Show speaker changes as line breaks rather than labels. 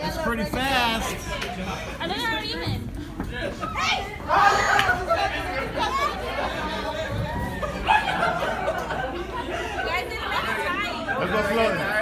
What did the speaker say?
That's pretty fast.
Are they not even?
Let's go floating.